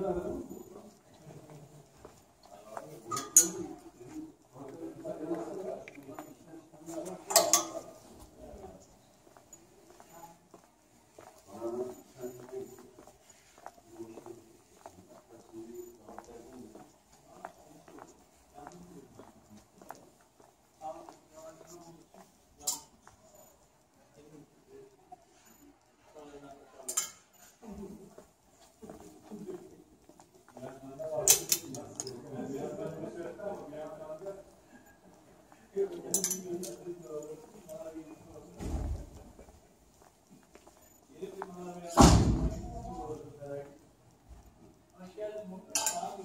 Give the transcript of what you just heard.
Veränderung muito caro,